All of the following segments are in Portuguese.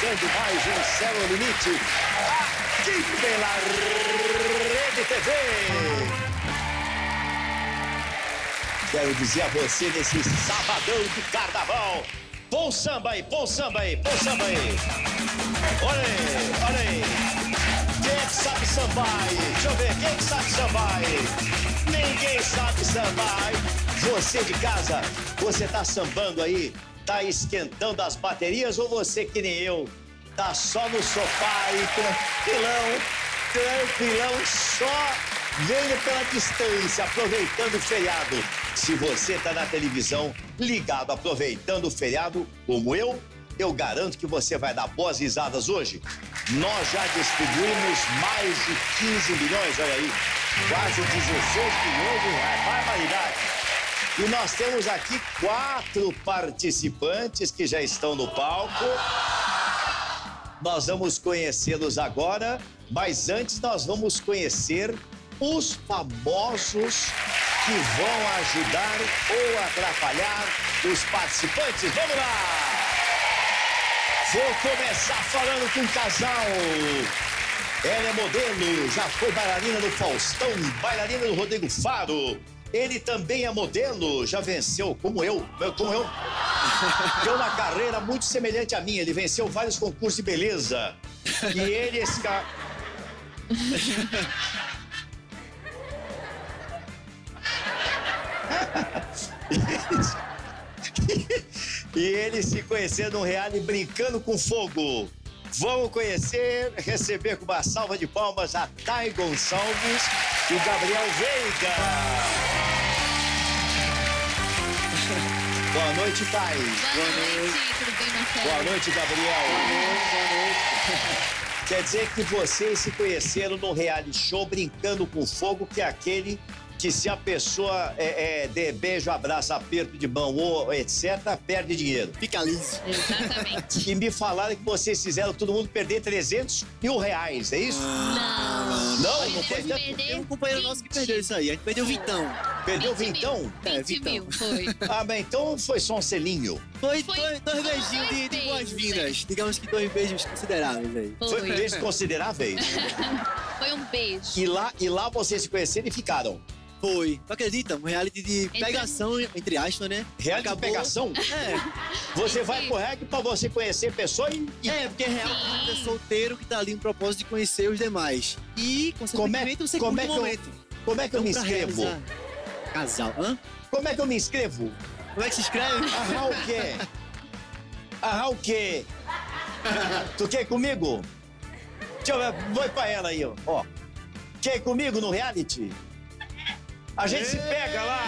Começando mais um Céu no Limite. Aqui pela Rede TV. Quero dizer a você nesse sabadão de carnaval. Põe samba aí, põe samba aí, põe samba aí. Olha aí, olha aí. Quem é que sabe sambar aí? Deixa eu ver, quem é que sabe sambar aí? Ninguém sabe sambar aí. Você de casa, você tá sambando aí? Tá esquentando as baterias ou você que nem eu? Tá só no sofá aí, tranquilão, tranquilão, só vendo pela distância, aproveitando o feriado. Se você tá na televisão, ligado, aproveitando o feriado, como eu, eu garanto que você vai dar boas risadas hoje. Nós já distribuímos mais de 15 milhões, olha aí, quase 16 milhões de barbaridade. E nós temos aqui quatro participantes que já estão no palco. Nós vamos conhecê-los agora, mas antes nós vamos conhecer os famosos que vão ajudar ou atrapalhar os participantes. Vamos lá! Vou começar falando com um casal. Ela é modelo, já foi bailarina do Faustão, bailarina do Rodrigo Faro. Ele também é modelo, já venceu, como eu, como eu. Tem uma carreira muito semelhante à minha. Ele venceu vários concursos de beleza. E ele, esse cara. e ele se conhecendo no reality brincando com fogo. Vamos conhecer, receber com uma salva de palmas a Thay Gonçalves e o Gabriel Veiga. Noite, Thay. Boa, noite. tudo bem, Marcelo? Boa noite, Gabriel. Boa noite, boa noite. Quer dizer que vocês se conheceram no reality show Brincando com Fogo, que é aquele que se a pessoa é, é, der beijo, abraço, aperto de mão ou etc., perde dinheiro. Fica liso. Exatamente. E me falaram que vocês fizeram todo mundo perder 300 mil reais, é isso? Não. Não, não foi tanto. Tem um companheiro nosso que perdeu isso aí. A gente perdeu o Vitão. Perdeu 20 vintão? Mil. É, 20 Vitão. mil, foi. Ah, mas então foi só um selinho. Foi, Foi dois, dois beijinhos de, de boas-vindas. Digamos que dois beijos consideráveis aí. Foi Foi. beijos consideráveis. Foi um beijo. E lá, e lá vocês se conheceram e ficaram. Foi. Tu acredita? Um reality de Então- pegação, entre aspas, né? Real de Acabou- pegação? É. Você vai pro reggae pra você conhecer a pessoa e... É, porque é real é solteiro que tá ali no propósito de conhecer os demais. E, consequentemente, você como curte é que eu- momento. Como é que eu me Então, inscrevo? realizar- Casal. Hã? Como é que eu me inscrevo? Como é que se escreve? Aham o quê? Aham o quê? Tu quer ir comigo? Deixa eu ver, vou pra ela aí, ó. ó. Quer ir comigo no reality? A gente se pega lá.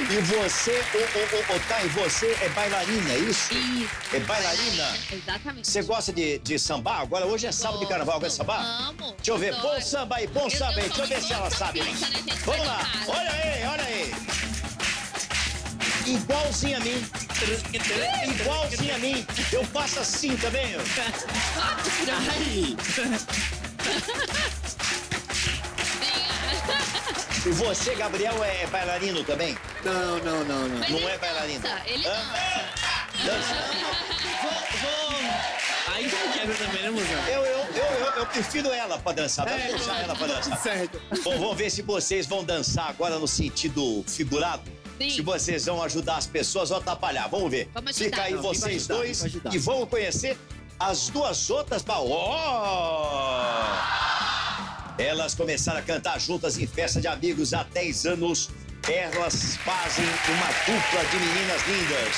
E você, ô, ô, ô, ô, Thay, você é bailarina, é isso? Isso. É bailarina? Exatamente. Você gosta de, de sambar? Agora hoje é sábado de carnaval, gosta de sambar? Amo. Deixa eu ver, Adoro. samba aí, Eu- samba aí, deixa eu ver se ela sabe. né? Vamos lá, olha aí, olha aí. Igualzinho a mim, igualzinho a mim. Eu faço assim também, ó. Ai! E você, Gabriel, é bailarino também? Não, não, não, não. Mas Não ele é bailarino. dança, Ele dança. Dança? Vou, vou... Aí tu quebra também, né, mozão? Eu, eu, eu, eu, eu prefiro ela pra dançar, vamos É, deixar ela pra dançar. Certo. Bom, vamos ver se vocês vão dançar agora no sentido figurado. Sim. Se vocês vão ajudar as pessoas ou atrapalhar. Vamos ver. Vamos ajudar. Fica aí Não, vocês ajudar, dois e vão conhecer as duas outras pra... Ó! Elas começaram a cantar juntas em festa de amigos há 10 anos. Elas fazem uma dupla de meninas lindas.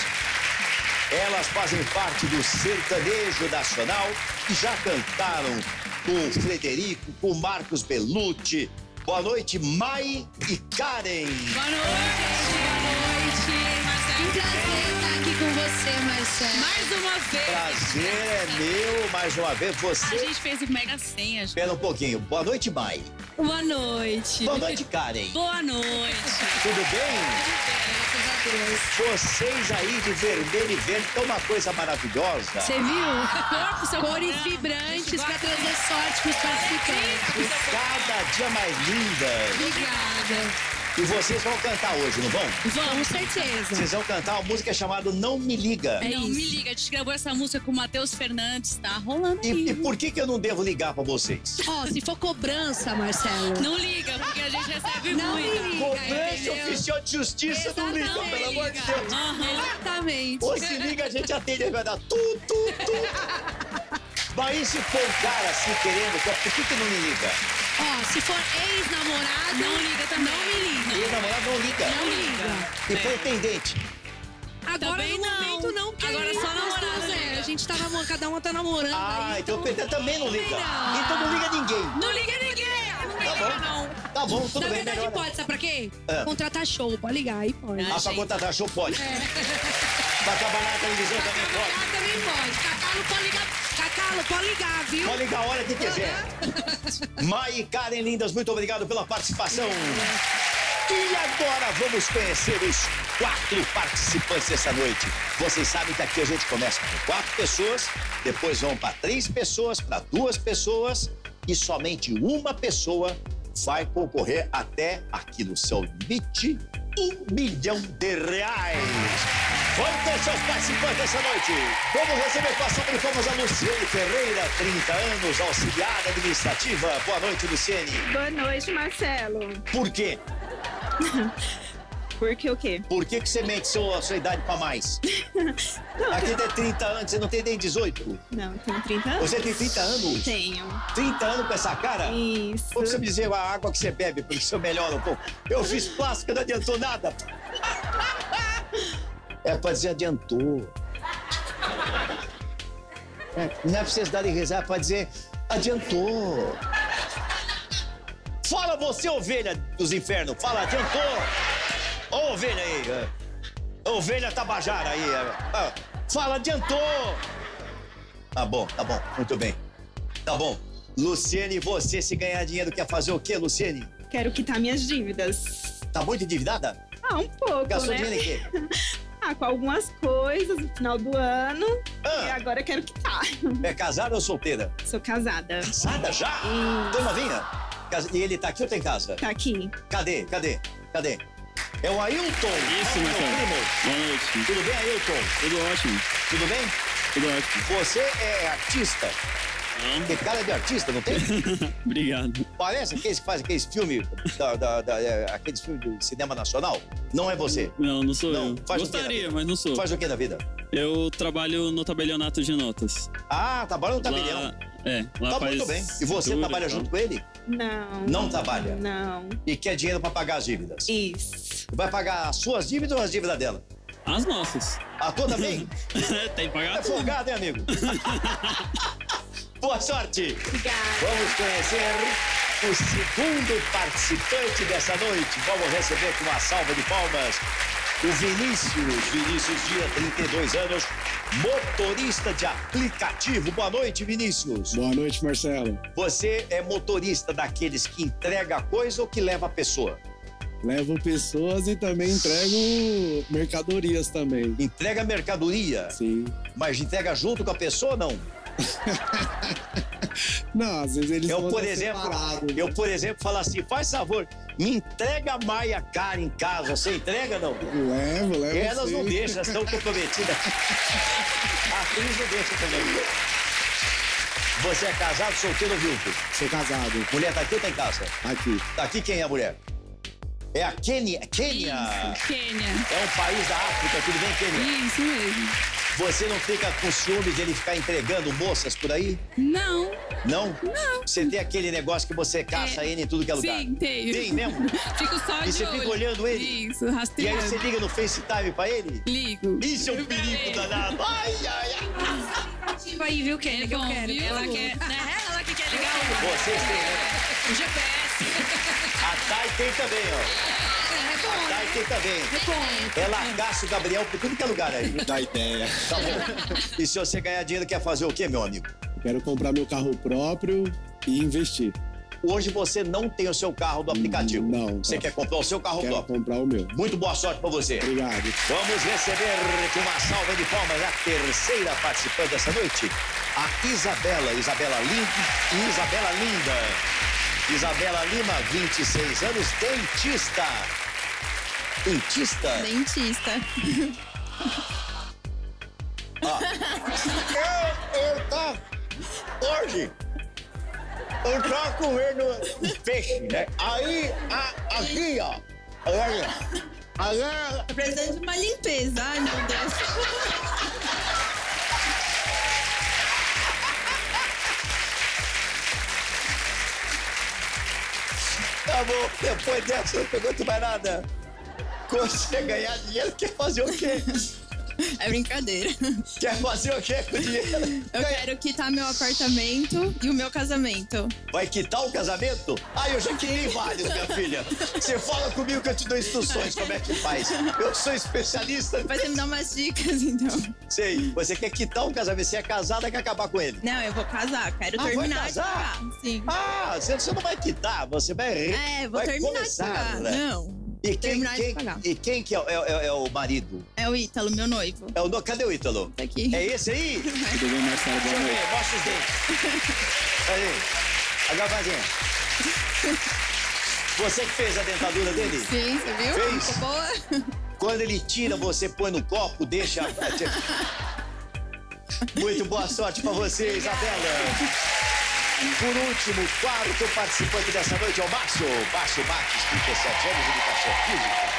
Elas fazem parte do sertanejo nacional e já cantaram com o Frederico, com o Marcos Bellucci. Boa noite, Mai e Karen. Boa noite, boa noite, Marcelo. Que prazer estar aqui com você, Marcelo. Mais uma vez. Prazer é meu, mais uma vez, A você. gente fez o Mega Senha. Espera um pouquinho. Boa noite, Mai. Boa noite. Boa noite, Karen. Boa noite. Tudo bem? A Deus. Vocês aí de vermelho e verde, é uma coisa maravilhosa. Você viu? Seu Cores vibrantes pra trazer sorte pros participantes. Cada dia mais lindas. Obrigada. E vocês vão cantar hoje, não vão? Vamos, certeza. Vocês vão cantar uma música chamada Não Me Liga. É não, me liga, a gente gravou essa música com o Matheus Fernandes, tá rolando aí. E, e por que, que eu não devo ligar pra vocês? Ó, se for cobrança, Marcelo. Não liga, porque a gente recebe Não muito. liga. Cobrança entendeu? oficial de justiça não liga, Exatamente. pelo amor de Deus. Aham. Exatamente. Ou se liga, a gente atende, vai dar tu, tu, tu. Mas e se for um cara assim querendo, por que, que não me liga? Ó, se for ex-namorado, Não liga também. Não me liga. E namorado não liga. Não liga. E pretendente? Agora Também no não. momento não, porque Agora só namorado é. A gente tá namorando, cada uma tá namorando Ah, aí. então o pretendente também não liga. Não. Então não liga ninguém. Não liga ninguém. Tá bom. não. Tá bom, tudo Na bem, verdade melhor. pode, sabe pra quê? Ah. Contratar show, pode ligar, aí pode. Ah, pra gente. contratar show pode. Pra trabalhar na televisão também pode. Trabalhar também pode. Cacalo pode ligar. Cacalo pode ligar, viu? Pode ligar a hora que quiser. Mai e Karen Lindas, muito obrigado pela participação. E agora vamos conhecer os quatro participantes dessa noite. Vocês sabem que aqui a gente começa com quatro pessoas, depois vão para três pessoas, para duas pessoas e somente uma pessoa vai concorrer até aqui no seu limite um milhão de reais. Vamos os participantes dessa noite. Vamos receber com a salva de palmas a Luciene Ferreira, 30 anos, auxiliar administrativa. Boa noite, Luciene. Boa noite, Marcelo. Por quê? Por que o quê? Por que, que você mente sua, sua idade pra mais? Aqui tem 30 anos, você não tem nem 18. Não, tenho 30 anos. Você tem 30 anos? Tenho. 30 anos com essa cara? Isso. Ou você me dizer a água que você bebe, porque isso melhora um pouco. Eu fiz plástica, não adiantou nada. É pra dizer adiantou. É, não é pra vocês darem risada, é pra dizer adiantou. Fala você, ovelha dos infernos. Fala, adiantou. Ô, ovelha aí. Ovelha tabajara aí. Fala, adiantou. Tá bom, tá bom. Muito bem. Tá bom. Luciene, você se ganhar dinheiro quer fazer o quê, Luciene? Quero quitar minhas dívidas. Tá muito endividada? Ah, um pouco, Gastou né? dinheiro em quê? Ah, com algumas coisas no final do ano. E Ah, agora quero quitar. é casada ou solteira? Sou casada. Casada já? Hum. Tô novinha? E ele tá aqui ou tem casa? Tá aqui. Cadê? Cadê? Cadê? É o Ailton. Isso, Marcelo. primo. Boa noite. Tudo bem, Ailton? Tudo ótimo. Tudo bem? Tudo ótimo. Você é artista. Tem cara de artista, não tem? Obrigado. Parece aqueles que fazem aqueles filmes, da, da, da- é, aqueles filmes do cinema nacional. Não é você. Não, não sou Não, eu. faz Gostaria, mas não sou. Faz o que da vida? Eu trabalho no tabelionato de notas. Ah, trabalha no tabelião. Lá, é, lá Tá faz muito bem. E você trabalha e tal. junto com ele? Não. Não trabalha? Não. E quer dinheiro pra pagar as dívidas? Isso. Vai pagar as suas dívidas ou as dívidas dela? As nossas. A tua também? Tem que pagar É folgado, hein, amigo? Boa sorte! Obrigada. Vamos conhecer o segundo participante dessa noite. Vamos receber com uma salva de palmas o Vinícius. Vinícius Dia, 32 anos, motorista de aplicativo. Boa noite, Vinícius. Boa noite, Marcelo. Você é motorista daqueles que entrega a coisa ou que leva a pessoa? Levo pessoas e também entrego mercadorias também. Entrega mercadoria, Sim. mas entrega junto com a pessoa ou não? Não, às vezes eles Eu, por exemplo, separado, né? eu, por exemplo, falo assim, faz favor, me entrega a Maia Cara em casa. Você entrega não? Levo, levo. Elas não sim. deixam, elas estão comprometidas. A atriz não deixa também. Você é casado, solteiro ou viúvo? Sou casado. Mulher tá aqui ou tá em casa? Aqui. Tá aqui quem é a mulher? É a Quênia. Quênia! Isso, Quênia. É um país da África, tudo bem, Quênia? Isso mesmo. Você não fica com ciúme de ele ficar entregando moças por aí? Não. Não? Não. Você tem aquele negócio que você caça É. ele em tudo que é lugar? Sim, tenho. Tem mesmo? Fico só E de você olho. fica olhando ele? Isso, E aí rastreando. você liga no FaceTime pra ele? Ligo. Isso é um perigo danado. Ai, ai, ai. Ativa aí, viu, Kenny, É que eu bom, quero. viu? Ela quer, né? Ela que quer ligar o, Vocês têm, né? o GPS. A Thay tem também, ó. A Thay tem também. Ela caça o Gabriel por tudo que é lugar aí. Dá ideia. Tá bom. E se você ganhar dinheiro, quer fazer o quê, meu amigo? Quero comprar meu carro próprio e investir. Hoje você não tem o seu carro do aplicativo. Não, Você tá. quer comprar o seu carro Quero próprio. comprar o meu. Muito boa sorte pra você. Obrigado. Vamos receber com uma salva de palmas a terceira participante dessa noite, a Isabela, Isabela Lind e Isabela Linda. Isabela Lima, 26 anos, dentista. Dentista? Dentista. Eu, eu tá. Hoje. Eu tava comendo peixe, né? Aí, a- aqui, ó. Olha. Tô precisando de uma limpeza. Ai, meu Deus. Tá bom, depois dessa eu não pergunto mais nada. Você ganhar dinheiro, quer fazer o quê? É brincadeira. Quer fazer o quê com o dinheiro? Eu Ganha- quero quitar meu apartamento e o meu casamento. Vai quitar o casamento? Ah, eu já quitei vários, minha filha. Você fala comigo que eu te dou instruções como é que faz. Eu sou especialista. Vai você me dar umas dicas, então. Sei, você quer quitar um casamento, você é casada, quer acabar com ele. Não, eu vou casar. Quero Ah, vai terminar de casar? pagar. Sim. Ah, você, não vai quitar, você vai... É, vou vai terminar começar, de pagar. né? Não. E quem, terminar de quem- pagar. e quem que é, é- é- é o marido? É o Ítalo, meu noivo. É o, no- cadê o Ítalo? Tá aqui. É esse aí? Tudo bem, Marcelo? Boa Deixa eu noite. ver, mostra os dentes. Aí, agora vai. Você que fez a dentadura dele? Sim, você viu? Fez? Ficou boa? Quando ele tira, você põe no copo, deixa. Muito boa sorte pra você, Isabela. Por último, quarto participante dessa noite é o Márcio. Márcio Marques, 37 anos, educação física.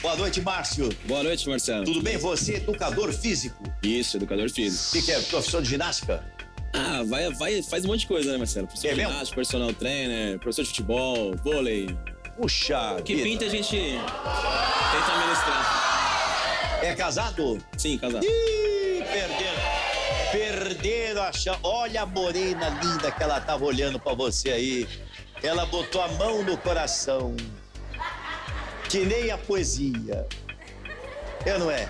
Boa noite, Márcio. Boa noite, Marcelo. Tudo bem? Você é educador físico. Isso, educador O físico. que, que é? Professor de ginástica? Ah, vai, vai, faz um monte de coisa, né, Marcelo? Professor É de ginástica, personal trainer, professor de futebol, vôlei. Puxa O que vida. pinta a gente tenta administrar. É casado? Sim, casado. Ih, perderam. Chance. Olha a morena linda que ela tava olhando pra você aí. Ela botou a mão no coração. Que nem a poesia. Eu não é.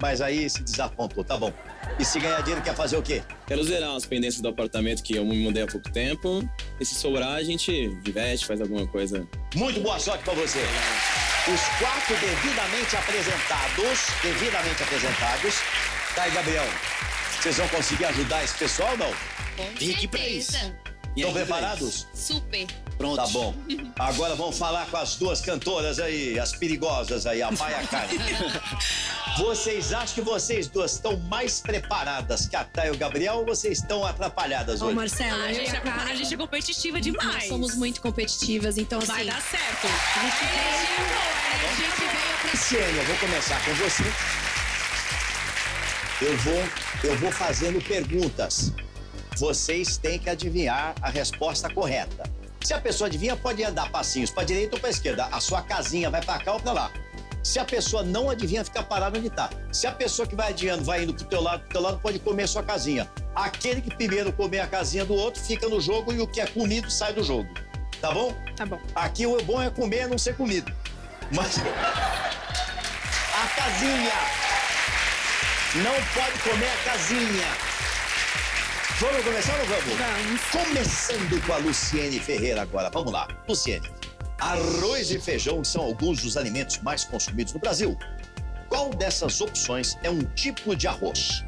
Mas aí se desapontou, tá bom. E se ganhar dinheiro, quer fazer o quê? Quero zerar as pendências do apartamento que eu me mudei há pouco tempo. E se sobrar, a gente investe, faz alguma coisa. Muito boa sorte pra você. Os quatro devidamente apresentados, devidamente apresentados. Tá aí, Gabriel. Vocês vão conseguir ajudar esse pessoal, não? Vim aqui pra isso. Estão preparados? Super. Pronto. Tá bom. Agora vamos falar com as duas cantoras aí, as perigosas aí, a Maia Karen. Vocês acham que vocês duas estão mais preparadas que a Thay e o Gabriel ou vocês estão atrapalhadas Ô, hoje? Marcelo, Ah, a gente a é- Karen, a gente é competitiva demais. Nós somos muito competitivas, então Vai assim... dar certo. A gente veio, a gente veio pra eu vou começar com você. Eu vou, eu vou fazendo perguntas. Vocês têm que adivinhar a resposta correta. Se a pessoa adivinha, pode andar passinhos para direita ou para esquerda. A sua casinha vai para cá ou para lá. Se a pessoa não adivinha, fica parada onde está. Se a pessoa que vai adiando vai indo pro teu lado, pro teu lado, pode comer a sua casinha. Aquele que primeiro comer a casinha do outro fica no jogo e o que é comido sai do jogo. Tá bom? Tá bom. Aqui o bom é comer, não ser comido. Mas. A casinha! Não pode comer a casinha! Vamos começar ou não vamos? Vamos. Começando com a Luciene Ferreira agora. Vamos lá. Luciene, arroz e feijão são alguns dos alimentos mais consumidos no Brasil. Qual dessas opções é um tipo de arroz?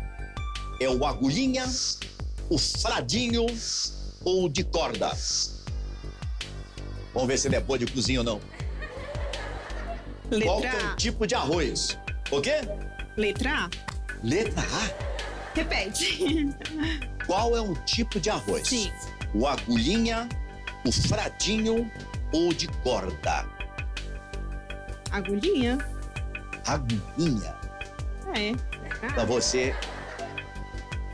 É o agulhinha, o fradinho ou o de corda? Vamos ver se ele é boa de cozinha ou não. Qual que é o Letra tipo de arroz? O quê? Letra A. Letra A. Repete. Qual é um tipo de arroz? Sim. O agulhinha, o fradinho ou de corda? Agulhinha. Agulhinha. É. Pra você,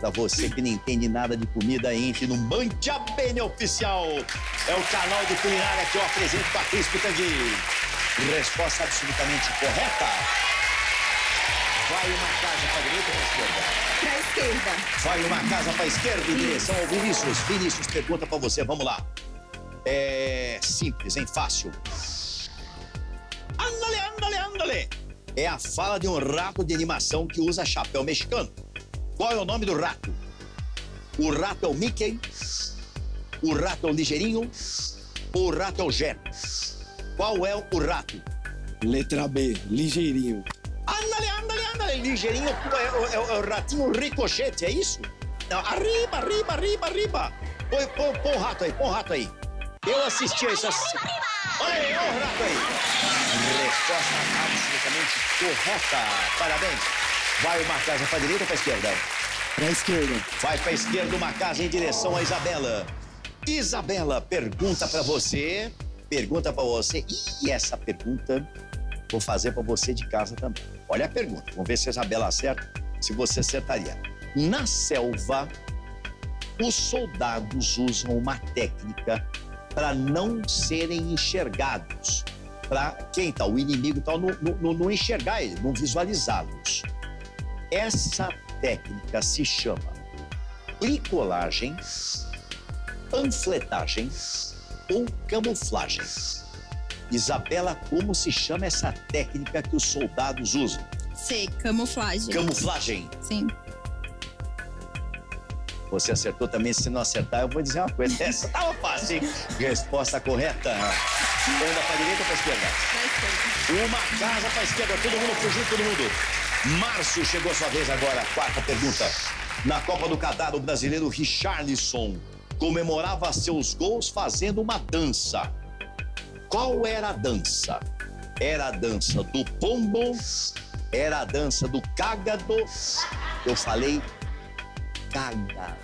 pra você que não entende nada de comida, entre no Mantia Bene Oficial. É o canal de culinária que eu apresento com a Cris Pitangui. Resposta absolutamente correta. Vai uma casa pra direita ou pra esquerda? Pra esquerda. Vai uma casa pra esquerda em direção ao Vinícius. Vinícius, pergunta pra você, vamos lá. É simples, hein? Fácil. Andale, andale, andale. É a fala de um rato de animação que usa chapéu mexicano. Qual é o nome do rato? O rato é o Mickey? O rato é o Ligeirinho? Ou o rato é o Geno? Qual é o rato? Letra B, ligeirinho. Andale, andale, andale. Ligeirinho é, o- é o- é o ratinho ricochete, é isso? Não, arriba, arriba, arriba, arriba. Põe, põe, põe o rato aí, põe o rato aí. Eu assisti a isso. Olha aí, olha o rato aí. Resposta absolutamente correta. Parabéns. Vai uma casa pra direita ou pra esquerda? Pra esquerda. Vai pra esquerda uma casa em direção a Isabela. Isabela, pergunta pra você. Pergunta pra você. E essa pergunta vou fazer pra você de casa também. Olha a pergunta. Vamos ver se a Isabela acerta, se você acertaria. Na selva, os soldados usam uma técnica para não serem enxergados. Para quem tá, o inimigo tal, não, não, não enxergar eles, não visualizá-los. Essa técnica se chama bricolagem, panfletagem ou camuflagem. Isabela, como se chama essa técnica que os soldados usam? Sei, camuflagem. Camuflagem. Sim. Você acertou também, se não acertar, eu vou dizer uma coisa. Essa tava fácil, hein? Resposta correta. Anda pra direita ou pra esquerda? Uma casa pra esquerda, todo mundo fugindo, todo mundo. Márcio chegou sua vez agora, quarta pergunta. Na Copa do Catar, o brasileiro Richarlison comemorava seus gols fazendo uma dança. Qual era a dança? Era a dança do pombo? Era a dança do cágado? Eu falei caga.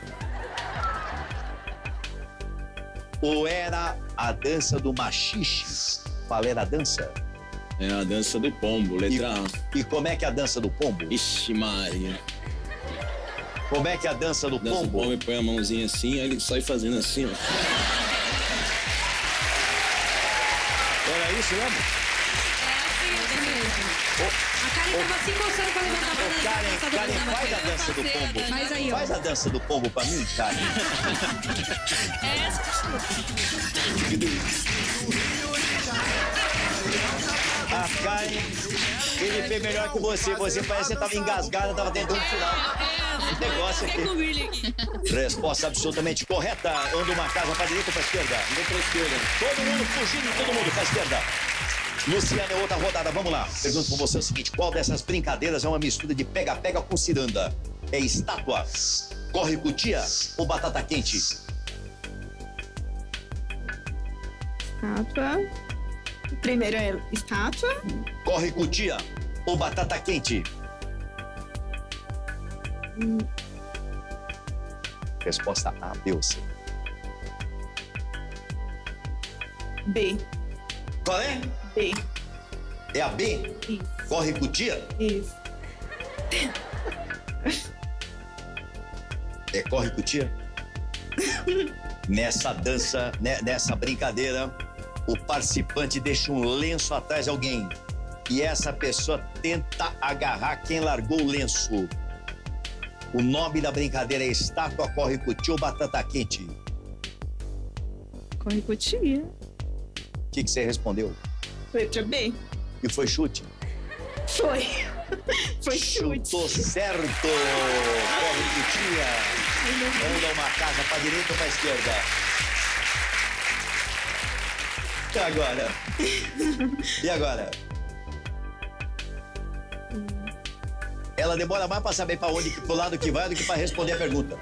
Ou era a dança do machixe? Qual era a dança? É a dança do pombo, letra A. E como é que é a dança do pombo? Ixi, Maria. Como é que é a dança do Dança pombo? pombo e põe a mãozinha assim, aí ele sai fazendo assim, ó. Isso mesmo? A Karen tava se coçando pra levantar Ô, dançar Karen, dança Karen, pombo. faz a dança do pombo. Faz aí, ó. Faz a dança do pombo pra mim, Karen. A Karen, ele fez melhor que você. Você parece que tava engasgada, tava tentando tirar um negócio aqui. Resposta absolutamente correta. Anda uma casa pra direita ou pra esquerda? Pra esquerda. Todo mundo fugindo, todo mundo pra esquerda. Luciana, é outra rodada, vamos lá. Pergunto pra você o seguinte: qual dessas brincadeiras é uma mistura de pega-pega com ciranda? É estátua, corre cutia ou batata quente? Estátua. Primeiro é estátua. Corre cutia ou batata quente? Resposta A, B ou C. B. Qual é? B. É a B? Isso. Corre cutia? Isso. É corre cutia? Nessa dança, nessa brincadeira, o participante deixa um lenço atrás de alguém. E essa pessoa tenta agarrar quem largou o lenço. O nome da brincadeira é estátua, corre cutia ou batata quente? O Corre cutia. que, que você respondeu? Letra B. E foi chute? Foi. Foi chute. Chutou certo! Corre cutia! Anda uma casa pra direita ou pra esquerda? E agora? E agora? Ela demora mais pra saber pra onde, pro lado que vai do que pra responder a pergunta.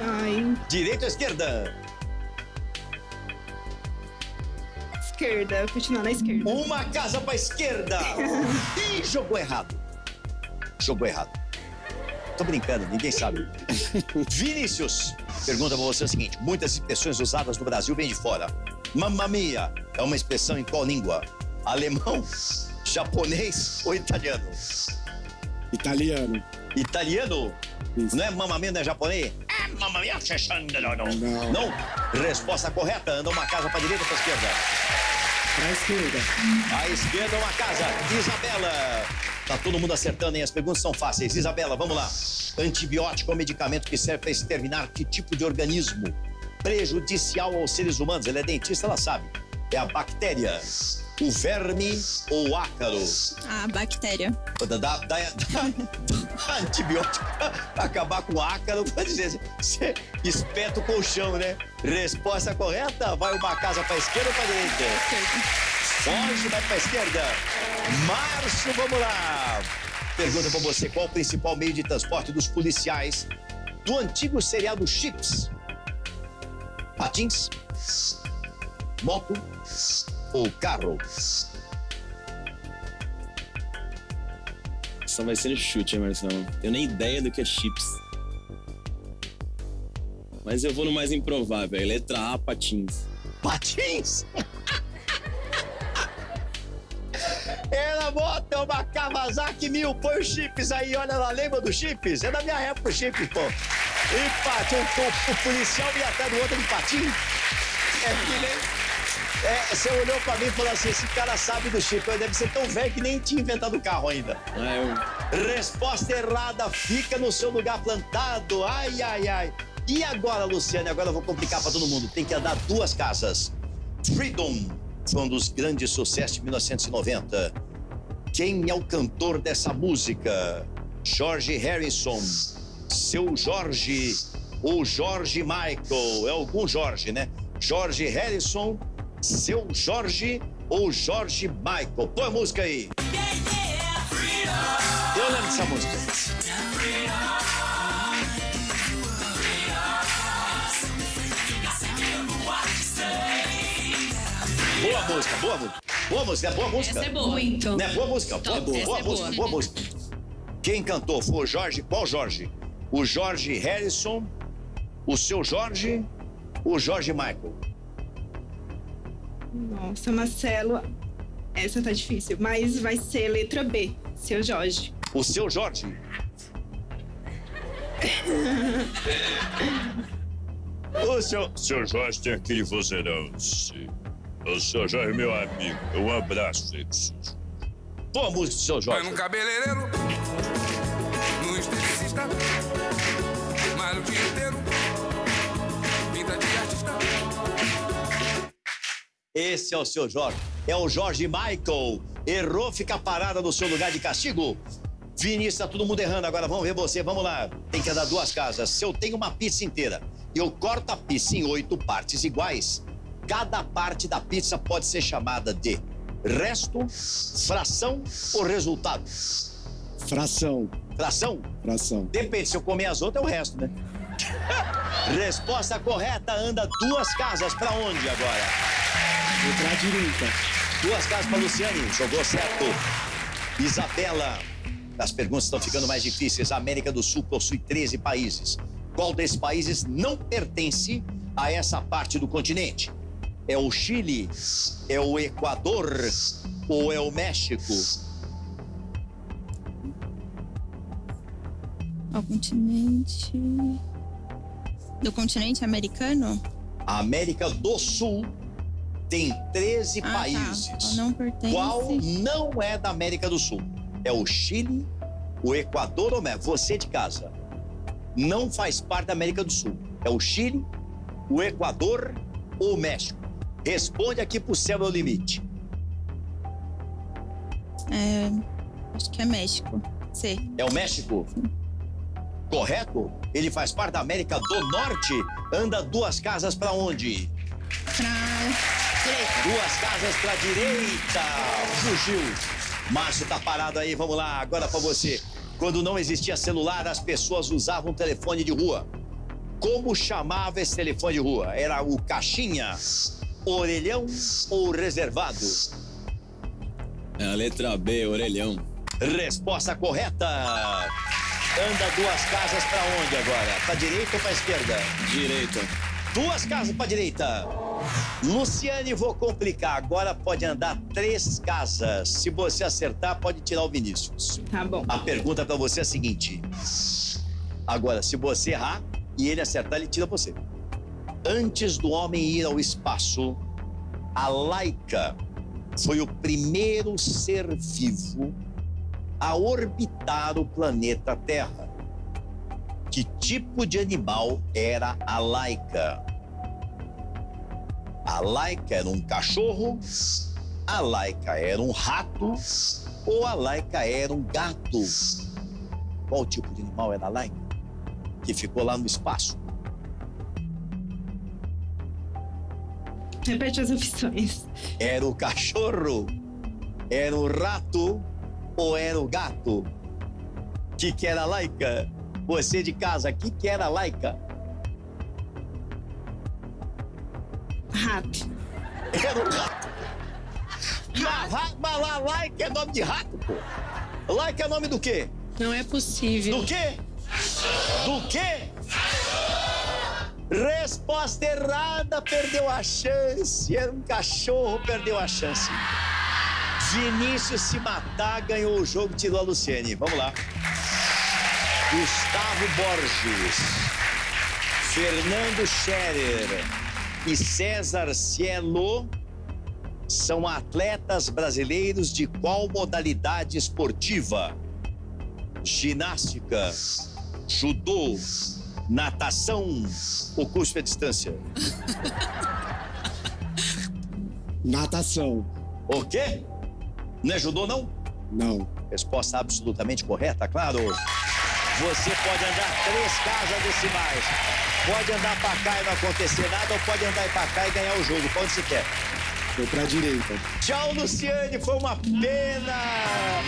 Ai. Direita ou esquerda? Esquerda. Continuar na esquerda. Uma casa pra esquerda! Ih, jogou errado. Jogou errado. Tô brincando, ninguém sabe. Vinícius, pergunta pra você o seguinte: muitas expressões usadas no Brasil vêm de fora. Mamma mia é uma expressão em qual língua? Alemão, japonês ou italiano? Italiano. Italiano? Isso. Não é mamma mia, não é japonês? É mamma mia, não, não. Não. Não? Resposta correta: anda uma casa pra direita ou pra esquerda? Pra esquerda. À esquerda, uma casa. Isabela. Tá todo mundo acertando, hein? As perguntas são fáceis. Isabela, vamos lá. Antibiótico é um medicamento que serve para exterminar que tipo de organismo? Prejudicial aos seres humanos. Ela é dentista, ela sabe. É a bactéria, o verme ou o ácaro. A bactéria. Dá, dá, dá, dá antibiótico pra acabar com o ácaro, pode dizer, você espeta o colchão, né? Resposta correta, vai uma casa pra esquerda ou pra direita? Foge, vai pra esquerda. Márcio, vamos lá. Pergunta pra você, qual o principal meio de transporte dos policiais do antigo seriado Chips? Patins, moto ou carro? Só vai ser no chute, hein, Marcelo? Tenho nem ideia do que é chips. Mas eu vou no mais improvável, é letra A, patins. Patins? Era moto, é uma Kawasaki mil. Põe os chips aí, olha lá, lembra dos chips? É da minha época o chip, pô. E patins, o, o policial ia atrás do outro de patins. É que nem... É, você olhou pra mim e falou assim: esse cara sabe do chip, deve ser tão velho que nem tinha inventado o carro ainda. Ah, eu... Resposta errada, fica no seu lugar plantado. Ai, ai, ai. E agora, Luciane? Agora eu vou complicar pra todo mundo. Tem que andar duas casas. Freedom foi um dos grandes sucessos de 1990. Quem é o cantor dessa música? George Harrison, seu Jorge ou Jorge Michael? É algum Jorge, né? George Harrison, seu Jorge ou Jorge Michael? Põe a música aí. Eu lembro dessa música. Música, boa música. Boa música, é boa música. Essa é boa. Muito. Né? Boa música, boa, boa, boa é música, boa. boa música. Quem cantou foi o Jorge, qual Jorge? O Jorge Harrison, o seu Jorge, o Jorge Michael. Nossa, Marcelo, essa tá difícil, mas vai ser letra B, seu Jorge. O seu Jorge. O seu, seu Jorge tem aquele vozeirão. sim. O seu Jorge meu amigo. Um abraço, hein, seu Jorge. Boa música do seu Vai Jorge. no cabeleireiro, no esteticista, malha o dia inteiro, pinta de artista. Esse é o seu Jorge. É o Jorge Michael. Errou, fica parada no seu lugar de castigo. Vinícius, tá todo mundo errando agora. Vamos ver você, vamos lá. Tem que andar duas casas. Se eu tenho uma pizza inteira e eu corto a pizza em oito partes iguais, cada parte da pizza pode ser chamada de resto, fração ou resultado. Fração. Fração? Fração. Depende, se eu comer as outras, é o resto, né? Resposta correta, anda duas casas pra onde agora? Letra direita. Duas casas para Luciane, jogou certo. Isabela, as perguntas estão ficando mais difíceis. A América do Sul possui 13 países. Qual desses países não pertence a essa parte do continente? É o Chile? É o Equador? Ou é o México? Ao continente. Do continente americano? A América do Sul tem 13 Ah, países. tá. Não pertence. Qual não é da América do Sul? É o Chile, o Equador ou o México? Você de casa. Não faz parte da América do Sul. É o Chile, o Equador ou o México? Responde aqui pro céu é o limite. É, acho que é México. C. É o México? Correto? Ele faz parte da América do Norte. Anda duas casas para onde? Pra direita. Duas casas pra direita. Fugiu. Márcio tá parado aí, vamos lá. Agora pra você. Quando não existia celular, as pessoas usavam telefone de rua. Como chamava esse telefone de rua? Era o caixinha, orelhão ou reservado? É a letra B, orelhão. Resposta correta. Anda duas casas pra onde agora? Pra direita ou pra esquerda? Direita. Duas casas pra direita. Luciane, vou complicar. Agora pode andar três casas. Se você acertar, pode tirar o Vinícius. Tá bom. A pergunta pra você é a seguinte. Agora, se você errar e ele acertar, ele tira você. Antes do homem ir ao espaço, a Laika foi o primeiro ser vivo a orbitar o planeta Terra. Que tipo de animal era a Laika? A Laika era um cachorro, a Laika era um rato ou a Laika era um gato? Qual tipo de animal era a Laika? Que ficou lá no espaço. Repete as opções. Era o cachorro? Era o rato ou era o gato? Que que era a Laika? Você de casa, que que era a Laika? Rato. Era um rato. Mas, lá, like é nome de rato, pô. Like é nome do quê? Não é possível. Do quê? Do quê? Resposta errada, perdeu a chance. Era um cachorro, perdeu a chance. Vinícius se matar, ganhou o jogo, tirou a Luciene. Vamos lá. Gustavo Borges, Fernando Scherer e César Cielo são atletas brasileiros de qual modalidade esportiva? Ginástica, judô, natação ou curso à distância? Natação. O quê? Não é judô, não? Não. Resposta absolutamente correta, claro. Você pode andar três casas decimais. Pode andar pra cá e não acontecer nada, ou pode andar pra cá e ganhar o jogo. Pra onde você quer? Foi pra direita. Tchau, Luciane, foi uma pena.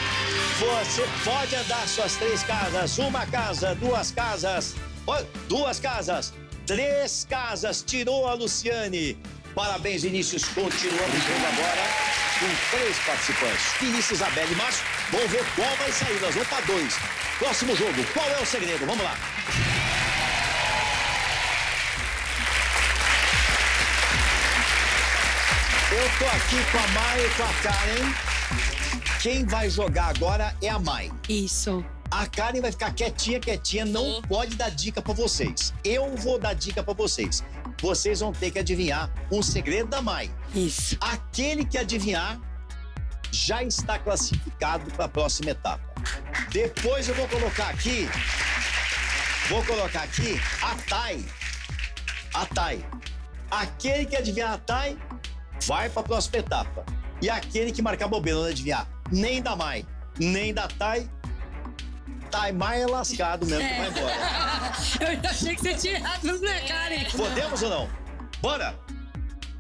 Você pode andar suas três casas, uma casa, duas casas, ó, duas casas, três casas, tirou a Luciane. Parabéns, Vinícius. Continuamos o jogo agora com três participantes. Vinícius, Isabela e Márcio. Vamos ver qual vai sair. Nós vamos para dois. Próximo jogo. Qual é o segredo? Vamos lá. Eu tô aqui com a Mai e com a Karen. Quem vai jogar agora é a Mai. Isso. A Karen vai ficar quietinha, quietinha, não pode dar dica pra vocês. Eu vou dar dica pra vocês. Vocês vão ter que adivinhar um segredo da Mai. Isso. Aquele que adivinhar já está classificado para a próxima etapa. Depois eu vou colocar aqui, vou colocar aqui a Thay. A Thay. Aquele que adivinhar a Thay vai para a próxima etapa. E aquele que marcar bobeira não adivinhar nem da Mai, nem da Thay, Mai é lascado mesmo, que vai embora. Eu achei que você tinha errado, né, Karen? Podemos ou não? Bora!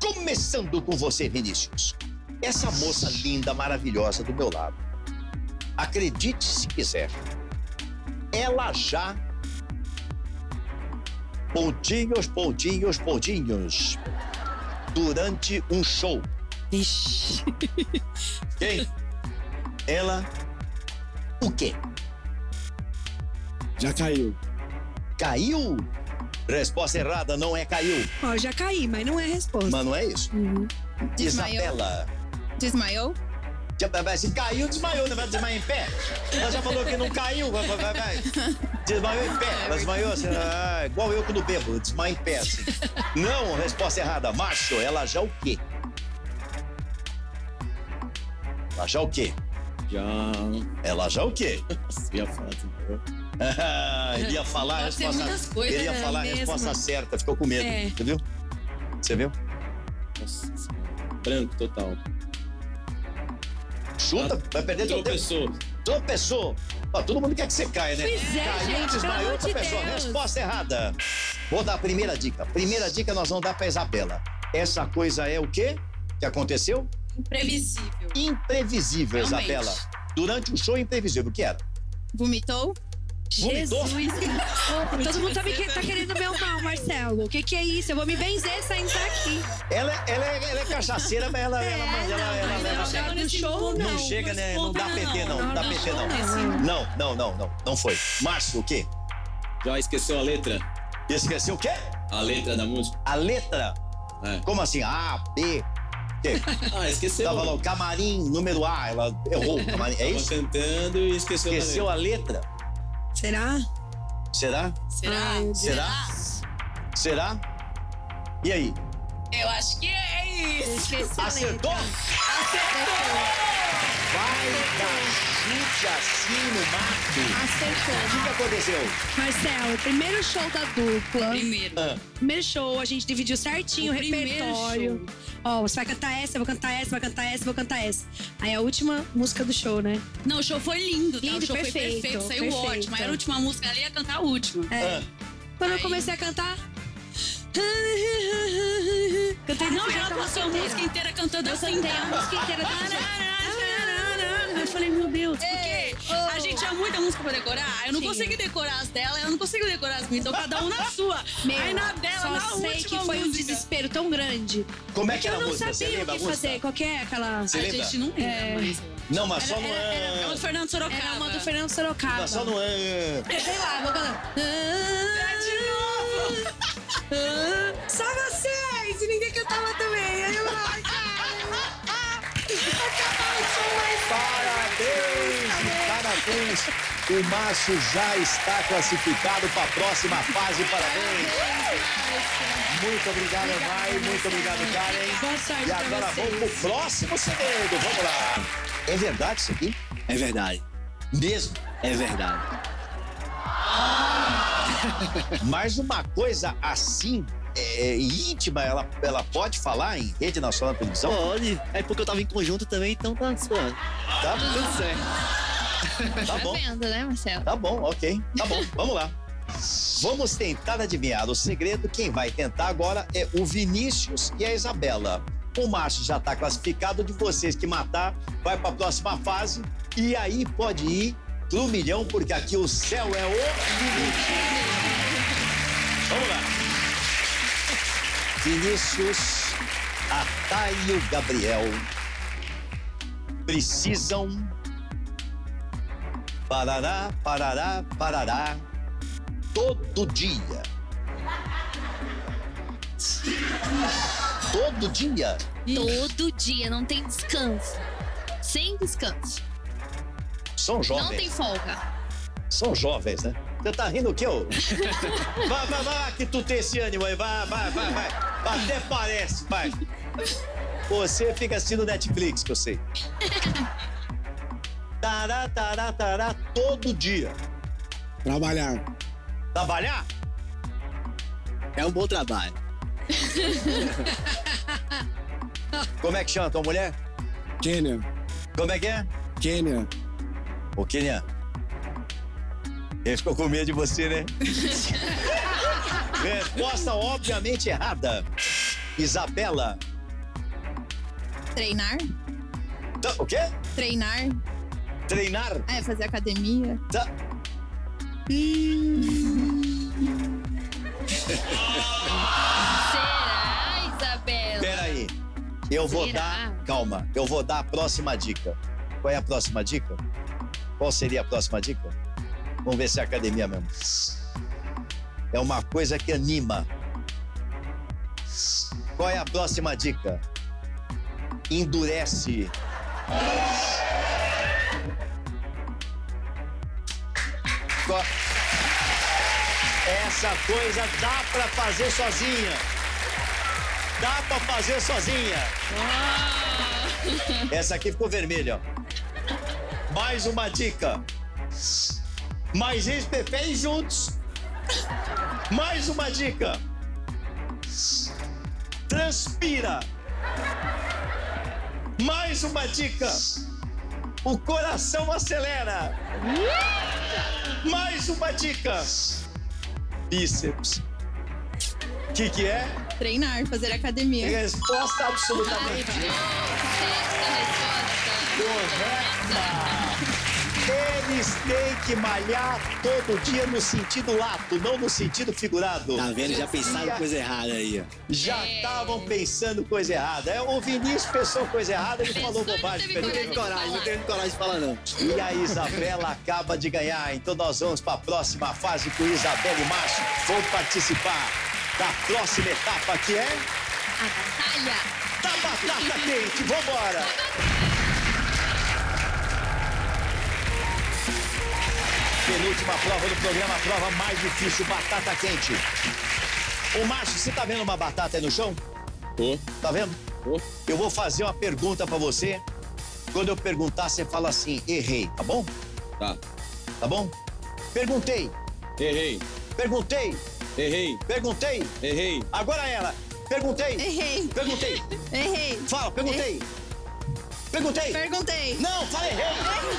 Começando com você, Vinícius. Essa moça linda, maravilhosa do meu lado. Acredite se quiser. Ela já. Pontinhos, pontinhos, pontinhos. Durante um show. Ixi. Quem? Ela. O quê? Já caiu. Caiu? Resposta errada, não é caiu. Ó, já caí, mas não é resposta. Mas não é isso. Uhum. Desmaiou? Isabela. Desmaiou? Se caiu, desmaiou, não vai desmaiar em pé? Ela já falou que não caiu, vai, vai, vai. Desmaiou em pé, ela desmaiou assim, ah, igual eu quando bebo, desmaio em pé, assim. Não, resposta errada. Márcio, ela já o quê? Ela já o quê? Já. Ela já o quê? Ia falar, entendeu? ele ia falar a resposta. coisas, ele ia falar a mesmo. resposta certa, ficou com medo. É. Você viu? Você viu? Nossa, branco total. Chuta, vai perder teu tempo. Tropeçou. Tropeçou. Ó, todo mundo quer que você caia, né? Pois é, Caiu, gente, desmaiou, de tropeçou. Deus. Resposta errada. Vou dar a primeira dica. Primeira dica nós vamos dar pra Isabela. Essa coisa é o quê que aconteceu? Imprevisível. Imprevisível, Realmente. Isabela. Durante um show imprevisível. O que era? Vomitou? Vomitou? Jesus. Todo mundo tá, me tá querendo meu mal, Marcelo. O que, que é isso? Eu vou me benzer saindo daqui. Ela, ela, é, ela é cachaceira, mas ela, ela, ela, ela, ela, leva- não chega no show, Não não. chega, né? Não dá PT, não. Não dá PT, não. não. Não, não, não, não. Não foi. Márcio, o quê? Já esqueceu a letra? Esqueceu o quê? A letra da música? A letra? É. Como assim? A, B. Ah, esqueceu. Tava lá o camarim número A, ela errou o camarim. É Tava isso? cantando e esqueceu, Esqueceu a letra? Será? Será? Será? Ai. Será? Será? E aí? Eu acho que é isso. Esqueci a Acertou? Vai dar chute assim no mato. Acertou. O que, que aconteceu? Marcelo, primeiro show da dupla. Primeiro. Ah, Primeiro show, a gente dividiu certinho o, O repertório. Ó, você vai cantar essa, eu vou cantar essa, vai cantar essa, eu vou cantar essa. Aí a última música do show, né? Não, o show foi lindo, tá? Lindo, o show foi perfeito, perfeito, saiu perfeito. ótimo. Aí a última música ali ia cantar a última. É. ah. Quando eu Aí- comecei a cantar. Cantei Não, ela passou a música inteira cantando Eu assim. cantei a música inteira. Eu falei, meu Deus, por quê? A gente tinha muita música pra decorar. Eu não Tinha. consegui decorar as dela, eu não consigo decorar as minhas. Então cada um na sua. Meu, Aí na dela, só na sei última que foi um música. desespero tão grande. Como é Porque que era eu a não música? Você sabia o que fazer. Qual que é aquela... Você A lembra? gente não lembra, É. Não, mas só no era- era- É o é. Fernando Sorocaba. Era uma do Fernando Sorocaba. Mas só no é. Sei lá, vou cantar. De novo! Ah, Só vocês! Parabéns. O Márcio já está classificado para a próxima fase. Parabéns. Muito obrigado, Mai. Muito obrigado, Karen. Boa sorte E agora vamos pro próximo segredo. Vamos lá. É verdade isso aqui? É verdade. Mesmo. É verdade. Mas uma coisa assim, é, íntima, ela, ela pode falar em rede nacional de televisão? Pode. É porque eu tava em conjunto também, então tá suave. Tá, Tudo certo. tá bom. vendo, né, Marcelo? Tá bom, ok. Tá bom, vamos lá. Vamos tentar adivinhar o segredo. Quem vai tentar agora é o Vinícius e a Isabela. O Márcio já está classificado. De vocês que matar, vai para a próxima fase. E aí pode ir pro milhão, porque aqui o céu é o limite. Vamos lá. Vinícius, a Thay e o Gabriel precisam Parará, parará, parará. Todo dia. Todo dia. Todo dia, não tem descanso. Sem descanso. São Não jovens. tem folga. São jovens, né? Você tá rindo o quê, ô? vai, vai, vai, que tu tem esse ânimo aí. Vai, vai, vai, vai. Até parece, vai. Você fica assistindo Netflix, que eu sei. Tará, tará, tará, todo dia. Trabalhar. Trabalhar? É um bom trabalho. Como é que chama tua mulher? Quênia. Como é que é? Quênia. Ô, Kenia. Ele ficou com medo de você, né? Resposta obviamente errada. Isabela. Treinar? Tá, O quê? Treinar? Treinar? É, fazer academia. Tá. Será, Isabela? Peraí. Eu vou Será? dar. Calma. Eu vou dar a próxima dica. Qual é a próxima dica? Qual seria a próxima dica? Vamos ver se é academia mesmo. É uma coisa que anima. Qual é a próxima dica? Endurece. Qual- Essa coisa dá pra fazer sozinha. Dá pra fazer sozinha. Essa aqui ficou vermelha. Mais uma dica. Mais preferem juntos. Mais uma dica. Transpira. Mais uma dica. O coração acelera. Mais uma dica. Bíceps. O que, que é? Treinar, fazer academia. Resposta absolutamente correta. Eles têm que malhar todo dia no sentido lato, não no sentido figurado. Tá vendo? Já pensaram Já- coisa errada aí, ó. Já estavam pensando coisa errada. É, O Vinícius pensou coisa errada, ele falou bobagem. Não teve coragem, não teve coragem de falar, não. E a Isabela acaba de ganhar. Então nós vamos para a próxima fase com Isabela e Márcio. Vão participar da próxima etapa que é A batalha. da batata quente. Vambora! Penúltima prova do programa, a prova mais difícil, batata quente. Ô Márcio, você tá vendo uma batata aí no chão? Tô. Tá vendo? Tô. Eu vou fazer uma pergunta pra você. Quando eu perguntar, você fala assim, errei, tá bom? Tá. Tá bom? Perguntei, Errei. perguntei, Errei. perguntei. Errei. Agora ela. Perguntei, Errei. perguntei. Errei. Fala, perguntei. Perguntei. Perguntei. Não, fala errei.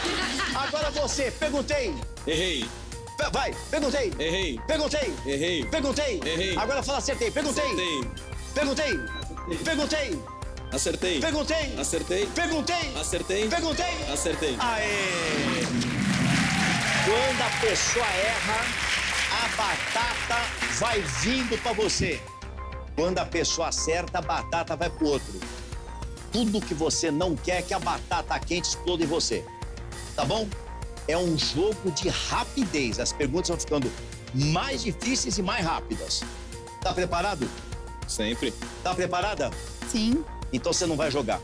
Agora você, perguntei. Errei. Pe- Vai, perguntei. Errei. Perguntei. Errei. Perguntei. Errei. Agora fala acertei. Perguntei. Acertei. Perguntei. Perguntei. Acertei. Perguntei. Acertei. Perguntei. Acertei. Perguntei. Acertei. Aê! Quando a pessoa erra, a batata vai vindo pra você. Quando a pessoa acerta, a batata vai pro outro. Tudo que você não quer é que a batata quente exploda em você. Tá bom? É um jogo de rapidez. As perguntas vão ficando mais difíceis e mais rápidas. Tá preparado? Sempre. Tá preparada? Sim. Então você não vai jogar.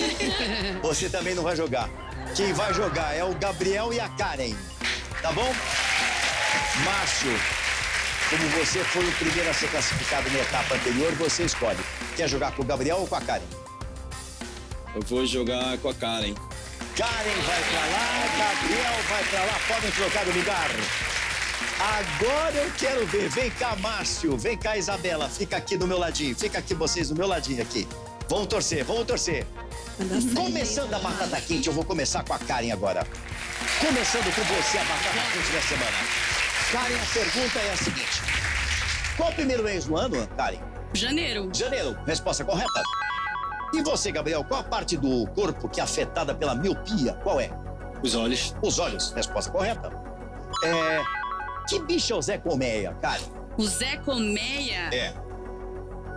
Você também não vai jogar. Quem vai jogar é o Gabriel e a Karen. Tá bom? Márcio, como você foi o primeiro a ser classificado na etapa anterior, você escolhe. Quer jogar com o Gabriel ou com a Karen? Eu vou jogar com a Karen. Karen vai pra lá, Gabriel vai pra lá. Podem trocar o lugar. Agora eu quero ver. Vem cá, Márcio. Vem cá, Isabela. Fica aqui do meu ladinho. Fica aqui vocês do meu ladinho aqui. Vamos torcer, vamos torcer. Começando a batata quente, eu vou começar com a Karen agora. Começando com você, a batata quente da semana. Karen, a pergunta é a seguinte: Qual o primeiro mês do ano, Karen? Janeiro. Janeiro, resposta correta. E você, Gabriel, qual a parte do corpo que é afetada pela miopia? Qual é? Os olhos. Os olhos, resposta correta. É. Que bicho é o Zé Colmeia, Karen? O Zé Colmeia. É.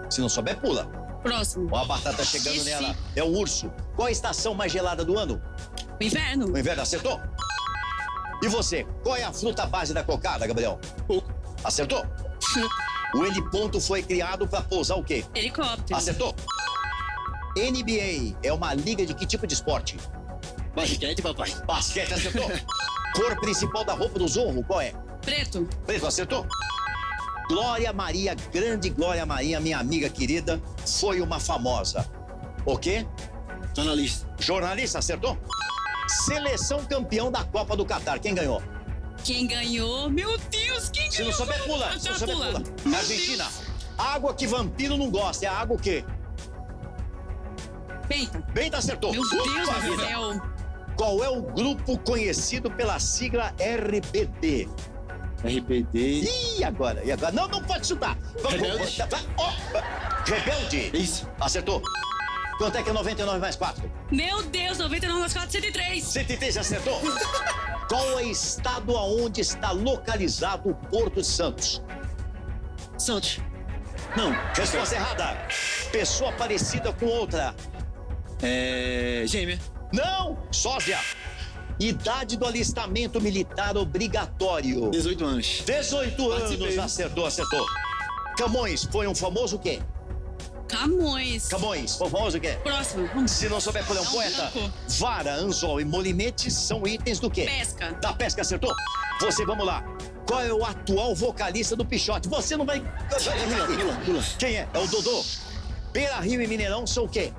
Se não souber, pula. Próximo. Ó, a batata chegando Esqueci. nela. É o urso. Qual a estação mais gelada do ano? O inverno. O inverno, acertou? E você, qual é a fruta base da cocada, Gabriel? Acertou? O N ponto foi criado para pousar o quê? Helicóptero. Acertou? NBA é uma liga de que tipo de esporte? Basquete, papai. Basquete, acertou? Cor principal da roupa do Zorro, qual é? Preto. Preto, acertou? Glória Maria, grande Glória Maria, minha amiga querida, foi uma famosa. O quê? Jornalista. Jornalista, acertou? Seleção campeão da Copa do Catar, quem ganhou? Quem ganhou? Meu Deus, quem Se ganhou? não souber, pula. Se não souber, pula. pula. Argentina. Água que vampiro não gosta. É água o quê? Deus. Bem, acertou. Meu Deus Ufa, do vida. céu. Qual é o grupo conhecido pela sigla RBD? RBD. Ih, agora? E agora? Não, não pode chutar. Vamos, Rebelde. vai- ó, Rebelde. Isso. Acertou. Quanto é que é 99 mais 4? Meu Deus, 99 mais 4, 103. 103, acertou. Qual é o estado aonde está localizado o Porto de Santos? Santos. Não. Resposta errada. Pessoa parecida com outra. É. Gêmea. Não, sósia. Idade do alistamento militar obrigatório. 18 anos. 18 anos, acertou, acertou. Camões foi um famoso o quê? Camões. Camões, foi um famoso o quê? Próximo. Vamos. Se não souber qual é um poeta, branco. vara, anzol e molinete são itens do quê? Pesca. Da pesca, acertou? Você, vamos lá. Qual é o atual vocalista do Pichote? Você não vai... Pula, pula, pula. Quem é? É o Dodô. Beira Rio e Mineirão são o quê?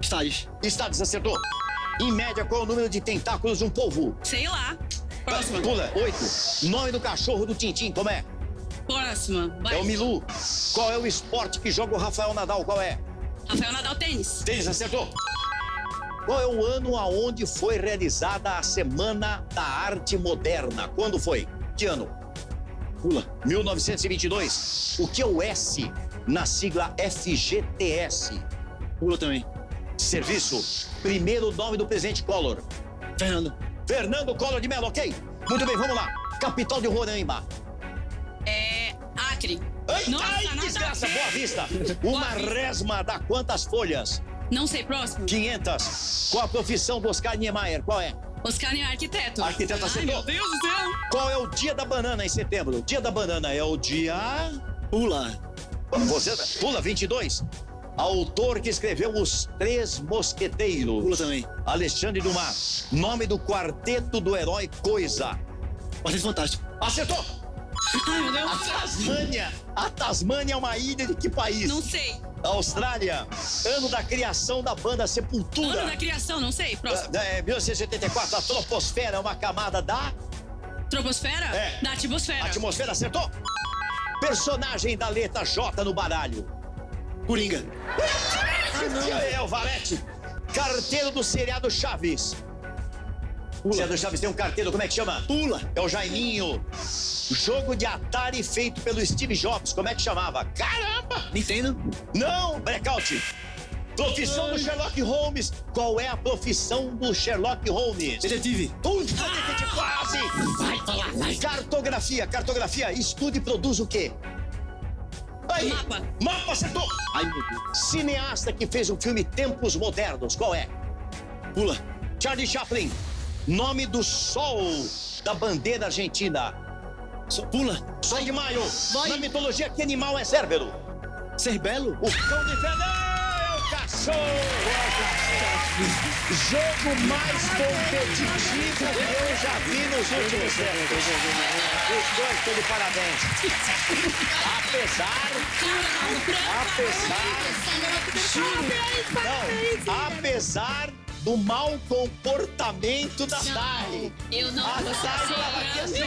Estádios. Estados, acertou? Em média, qual é o número de tentáculos de um polvo? Sei lá. Próxima. Pula, oito. Nome do cachorro do Tintim, como é? Próxima. Vai. É o Milu. Qual é o esporte que joga o Rafael Nadal? Qual é? Rafael Nadal Tênis. Tênis, acertou. Qual é o ano aonde foi realizada a Semana da Arte Moderna? Quando foi? Que ano? Pula. 1922. O que é o S na sigla FGTS? Pula também. Serviço. Primeiro nome do presidente Collor. Fernando. Fernando Collor de Mello, ok? Muito bem, vamos lá. Capital de Roraima. É. Acre. Ai, Nossa, ai desgraça, boa vista. Uma Boa Vista. resma dá quantas folhas? Não sei, próximo. 500. Qual a profissão do Oscar Niemeyer? Qual é? Oscar é arquiteto. Arquiteto Ai, acertou. meu Deus do céu. Qual é o dia da banana em setembro? Dia da banana é o dia... Pula. Você pula 22. Autor que escreveu Os Três Mosqueteiros. Pula também. Alexandre Dumas. Nome do quarteto do herói Coisa. Quarteto Fantástico. Acertou! Ai, meu Deus A. Tasmânia. A Tasmânia é uma ilha de que país? Não sei. Austrália. Ano da criação da banda Sepultura. Ano da criação, não sei. Próximo. É, 1984, a troposfera é uma camada da Troposfera? É. Da atmosfera. atmosfera, acertou? Personagem da letra J no baralho. Coringa. É o Valete. Carteiro do seriado Chaves. O seriado Chaves tem um carteiro, como é que chama? Pula. É o Jaiminho. Jogo de Atari feito pelo Steve Jobs, como é que chamava? Caramba! Nintendo. Não, blackout. Profissão do Sherlock Holmes. Qual é a profissão do Sherlock Holmes? Detetive. Puta, detetive, quase! Vai falar, vai. Cartografia, cartografia. Estuda e produz o quê? Aí. Mapa. Mapa, acertou! Ai, meu Deus. Cineasta que fez o filme Tempos Modernos. Qual é? Pula. Charlie Chaplin. Nome do sol da bandeira argentina. Pula. Sol de maio. Vai. Na mitologia, que animal é Cérbero? Cerbelo. O cão de Fernão é cachorro. É o cachorro. Jogo mais competitivo que eu já vi nos últimos tempos. Os dois de parabéns. Apesar, apesar, apesar do mau comportamento da Dai. Eu não A Dai tava aqui assim.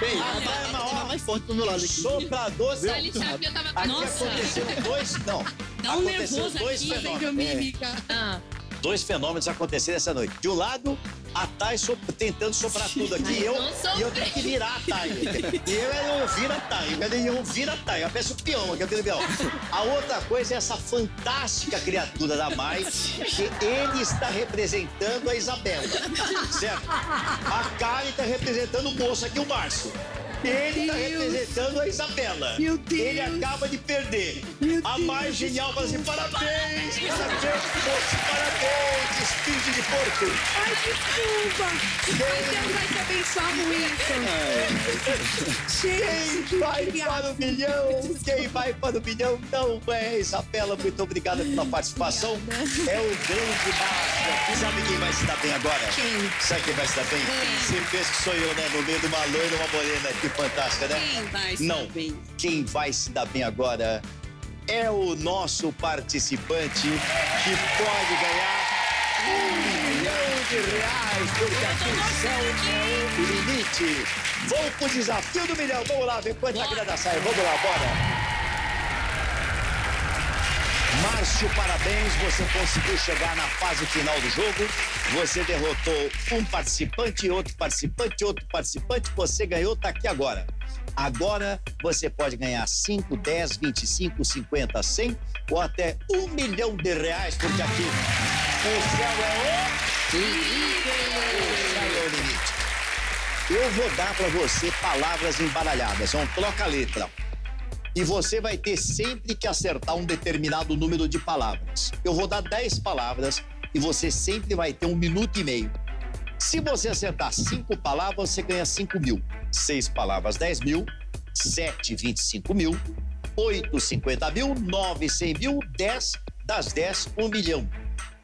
Bem, A a Dai, Dai ó, é mais forte do meu lado aqui. Soprador. Tava Aqui Nossa. aconteceram dois. Não. Dá um nervoso dois aqui, fenômenos. É. Ah, dois fenômenos aconteceram essa noite. De um lado, a Thay so- tentando soprar tudo aqui. E eu, não e eu tenho que virar a Thay. E eu era ouvir a Thay. Eu era ouvir a Thay. Eu peço o peão aqui, aquele peão. A outra coisa é essa fantástica criatura da Mai, que ele está representando a Isabela. Certo? A Karen está representando o moço aqui, o Márcio. Ele está representando a Isabela. Meu Deus. Ele acaba de perder. a mais genial fala assim: parabéns, parabéns, moço, parabéns, espírito de porco. Ai, desculpa. Deus vai te abençoar muito. Gente, Quem vai que para o milhão? Quem vai para o milhão não é Isabela. Muito obrigada pela participação. É o grande Márcio. Sabe quem vai se dar bem agora? Quem? Sabe quem vai se dar bem? Você pensa que sou eu, né? No meio de uma loira uma morena. Que fantástica, né? Quem vai se Não. dar bem? Quem vai se dar bem agora é o nosso participante que pode ganhar um milhão de reais, porque a função é o limite. Vamos pro desafio do milhão. Vamos lá, ver quanta grana da saia. Vamos lá, bora. Márcio, parabéns. Você conseguiu chegar na fase final do jogo. Você derrotou um participante, outro participante, outro participante. Você ganhou, tá aqui agora. Agora você pode ganhar 5, 10, 25, 50, 100 ou até um milhão de reais, porque aqui o céu é o limite. Eu vou dar para você palavras embaralhadas. É um troca-letra. E você vai ter sempre que acertar um determinado número de palavras. Eu vou dar 10 palavras e você sempre vai ter um minuto e meio. Se você acertar cinco palavras, você ganha 5 mil. Seis palavras, 10 mil. Sete, 25 mil. Oito, 50 mil. Nove, 100 mil. Dez, das 10, 1 milhão.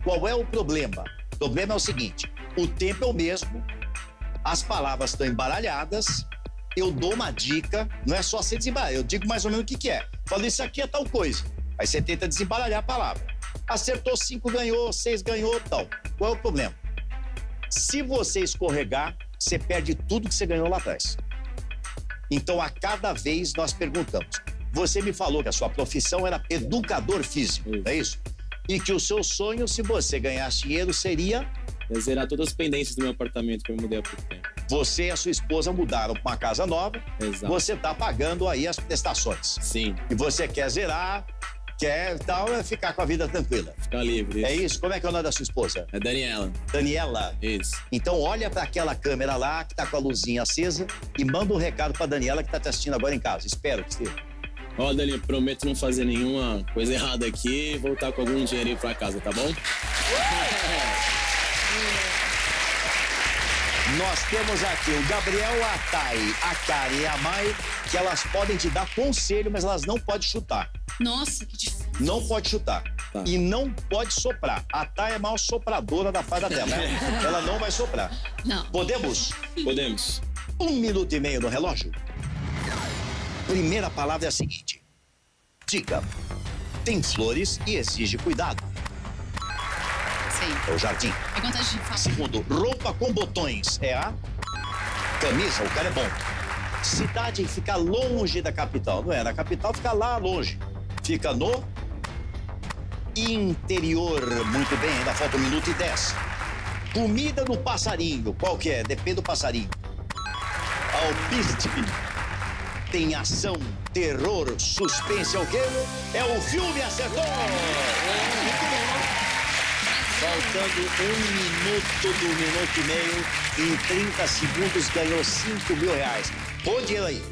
Qual é o problema? O problema é o seguinte: o tempo é o mesmo, as palavras estão embaralhadas. Eu dou uma dica, não é só você desembaralhar, eu digo mais ou menos o que, que é. Falo, isso aqui é tal coisa. Aí você tenta desembaralhar a palavra. Acertou cinco, ganhou, seis ganhou, tal. Qual é o problema? Se você escorregar, você perde tudo que você ganhou lá atrás. Então, a cada vez nós perguntamos. Você me falou que a sua profissão era educador físico, não é isso? E que o seu sonho, se você ganhasse dinheiro, seria É zerar todas as pendências do meu apartamento que eu mudei há pouco tempo. você e a sua esposa mudaram para uma casa nova, Exato. você está pagando aí as prestações. Sim, E você quer zerar, quer tal, é ficar com a vida tranquila. ficar livre. É isso? Como é que é o nome da sua esposa? É Daniela. Daniela. Isso. Então olha para aquela câmera lá que tá com a luzinha acesa e manda um recado para Daniela que tá te assistindo agora em casa. Espero que esteja. Ó, Dani, prometo não fazer nenhuma coisa errada aqui e voltar com algum dinheirinho pra casa, tá bom? Nós temos aqui o Gabriel, a Thay, a Karen e a Mai, que elas podem te dar conselho, mas elas não podem chutar. Nossa, que difícil. Não pode chutar. Tá. E não pode soprar. A Thay é a maior sopradora da fada dela. né? Ela não vai soprar. não. Podemos? Podemos. Um minuto e meio no relógio. Primeira palavra é a seguinte. Dica. Tem flores e exige cuidado. Sei. É o jardim. É contagem de falar. Segundo, roupa com botões. É a camisa. O cara é bom. Cidade fica longe da capital. Não é? Na capital fica lá longe. Fica no interior. Muito bem, ainda falta um minuto e dez. Comida no passarinho. Qual que é? Depende do passarinho. Alpiste. Tem ação, terror, suspense, é o quê? É o filme acertou! Faltando um minuto do minuto e meio, em 30 segundos ganhou 5 mil reais. Põe o dinheiro aí.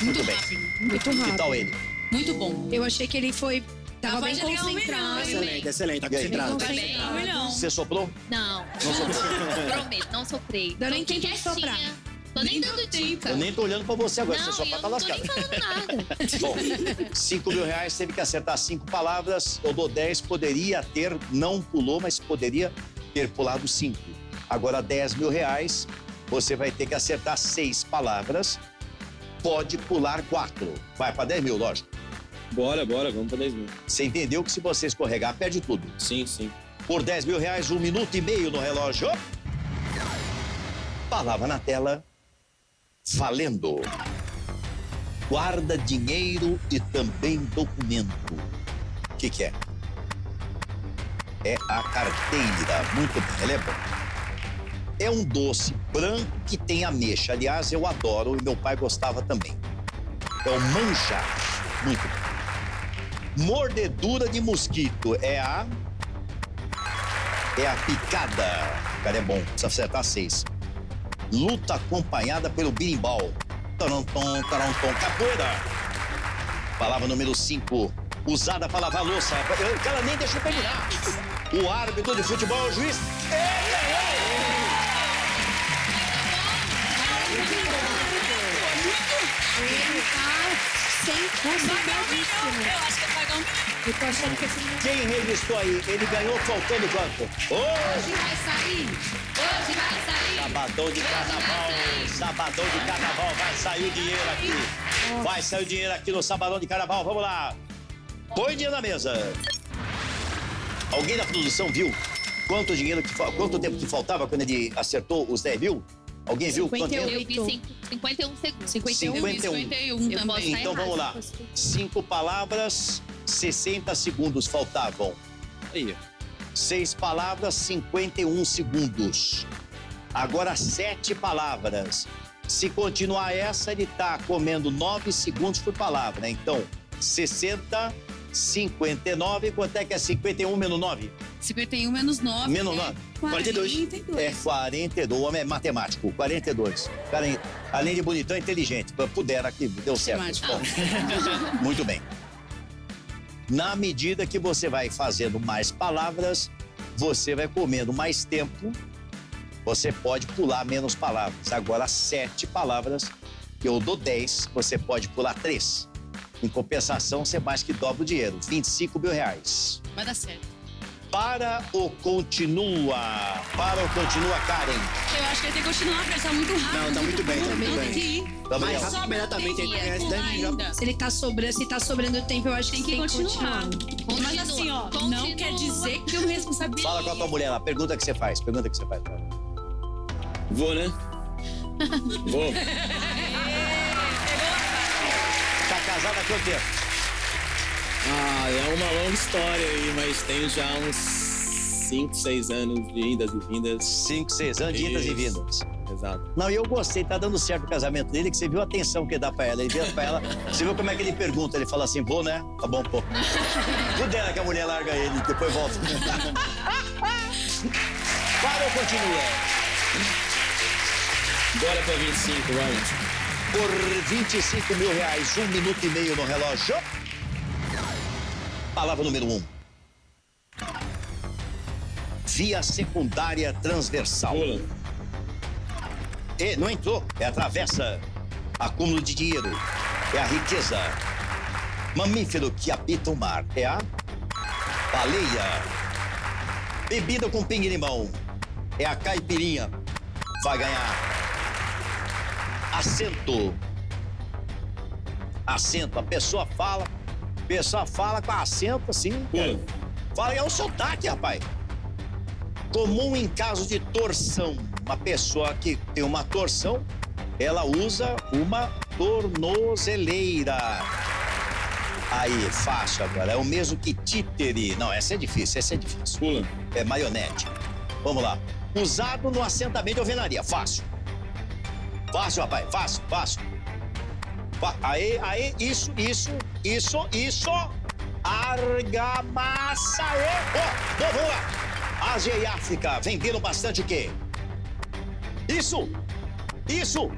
Muito, bem. Muito Que rápido. tal ele? Muito bom. Eu achei que ele foi. Tava bem um concentrado. milhão, Excelente, excelente, tá concentrado. Bem Bem, um milhão. Você soprou? Não. Não soprou. Prometo, não soprei. Deu nem tempo de quietinha. soprar. Tô nem dando dica. Eu nem tô olhando pra você agora, Não, você só eu tá não tô lascado. nem falando nada. Bom, 5 mil reais, teve que acertar cinco palavras. Eu dou 10, poderia ter, não pulou, mas poderia ter pulado cinco. Agora 10 mil reais, você vai ter que acertar seis palavras. Pode pular quatro. Vai para 10 mil, lógico. Bora, bora, vamos pra 10 mil. Você entendeu que se você escorregar, perde tudo. Sim, sim. Por 10 mil reais, um minuto e meio no relógio. Palavra na tela. Valendo. Guarda dinheiro e também documento. O que, que é? É a carteira. Muito bem, ela é boa. É um doce branco que tem ameixa. Aliás, eu adoro e meu pai gostava também. É o manjar. Muito bem. Mordedura de mosquito é a é a picada. Cara, é bom. Precisa acertar seis. Luta acompanhada pelo birimbau. Tarantom, tarantom, capoeira. Palavra número cinco. Usada para lavar louça. Eu- O cara nem deixou terminar. O árbitro de futebol, o juiz. Ele tá sem concentradíssimo. Eu acho que eu pagar um milhão. Eu tô achando que esse Quem registrou aí? Ele ganhou faltando quanto? Ô, Hoje vai sair. Hoje vai sair. Sabadão de carnaval, sabadão de carnaval, vai sair o dinheiro aqui. Vai sair o dinheiro aqui no sabadão de carnaval, vamos lá. Põe dinheiro na mesa. Alguém da produção viu quanto dinheiro que quanto tempo que faltava quando ele acertou os 10 mil? Alguém viu quanto tempo? Eu vi cinco- 51 segundos. 51. 51 Eu posso também. Então vamos lá. Cinco palavras, 60 segundos faltavam. Aí, Seis palavras, 51 segundos. Agora sete palavras. Se continuar essa, ele tá comendo nove segundos por palavra. Então, 60, 59. Quanto é que é 51 menos 9? 51 menos 9. Menos 9. 42. É 42. O homem é matemático. 42. Cara, além de bonitão, é inteligente. Puder aqui, deu certo. Bom, Muito bem. Na medida que você vai fazendo mais palavras, você vai comendo mais tempo, você pode pular menos palavras. Agora, sete palavras, eu dou 10, você pode pular três. Em compensação, você mais que dobra o dinheiro, 25 mil reais. Vai dar certo. Para o continua. Para o continua, Karen. Eu acho que ele tem que continuar, porque ele tá muito rápido. Não, tá muito bem, tá muito Não, bem. tem que ir. Gabriel. Mais rápido, imediatamente, ele ganha esse 10 mil já. Ainda. Se ele tá sobrando, se tá sobrando tempo, eu acho Tem que que tem que continuar. continuar. Mas assim, ó, não Continua. quer dizer que eu me responsabilizo. Fala com a tua mulher lá. Pergunta que você faz. Pergunta que você faz. Vou, né? Vou. Tá casada há quanto tempo? Ah, é uma longa história aí, mas tem já uns 5, 6 anos de idas e vindas. 5, 6 anos de idas e vindas. Exato. Não, e eu gostei, tá dando certo o casamento dele, que você viu a atenção que ele dá pra ela. Ele vira pra ela, você viu como é que ele pergunta? Ele fala assim, vou, né? Tá bom, pô. Pudera que a mulher larga ele, depois volta. Para ou continua? Bora pra 25, vamos. Por 25 mil reais, um minuto e meio no relógio. Palavra número um. Via secundária transversal. E não entrou, é a travessa. Acúmulo de dinheiro, é a riqueza. Mamífero que habita o mar, é a baleia. Bebida com pingue-limão, é a caipirinha. Vai ganhar. Assento. Assento, a pessoa fala, pessoa fala com acento assim. Pula. Fala, é um sotaque, rapaz. Comum em caso de torção. Uma pessoa que tem uma torção, ela usa uma tornozeleira. Aí, fácil agora. É o mesmo que títere. Não, essa é difícil, essa é difícil. Pula. É maionete. Vamos lá. Usado no assentamento de alvenaria. Fácil. Fácil, rapaz, fácil, fácil. Aê, aê, isso, isso, isso, isso. Argamassa, aê. Ó, vamos lá. Ásia e África venderam bastante o quê? Isso, isso,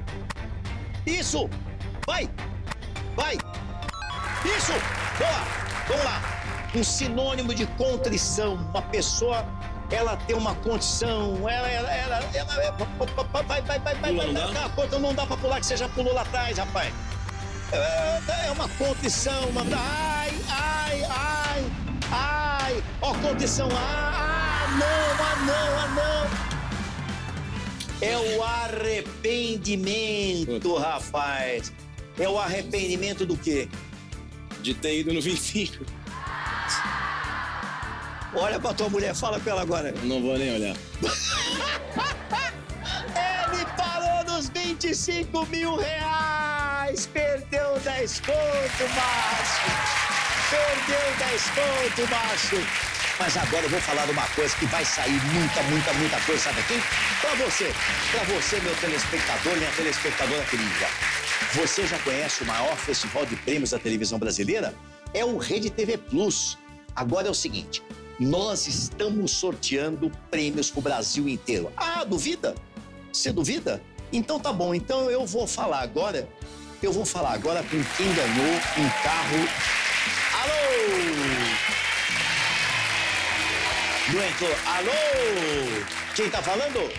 isso. Vai, vai. Isso, boa, vamos lá. Um sinônimo de contrição. Uma pessoa, ela tem uma condição, ela, ela, ela, ela, vai, vai, vai, vai, vai, não dá? não dá pra pular, que você já pulou lá atrás, rapaz. É, é uma contrição, uma. Ai, ai, ai, ai. Ó, contrição, ah, ah, não, ah, não, ah, não. É o arrependimento, rapaz. É o arrependimento do quê? De ter ido no 25. Olha pra tua mulher, fala com ela agora. Não vou nem olhar. Ele parou nos 25 mil reais. Perdeu 10 conto, macho. Perdeu 10 conto, macho. Mas agora eu vou falar uma coisa que vai sair muita, muita, muita coisa. Sabe aqui? Pra você. Pra você, meu telespectador, minha telespectadora querida. Você já conhece o maior festival de prêmios da televisão brasileira? É o Rede TV Plus. Agora é o seguinte. Nós estamos sorteando prêmios pro Brasil inteiro. Ah, duvida? Você duvida? Então tá bom. Então eu vou falar agora. Eu vou falar agora com quem ganhou um carro. Alô! Não entrou. Alô! Quem tá falando?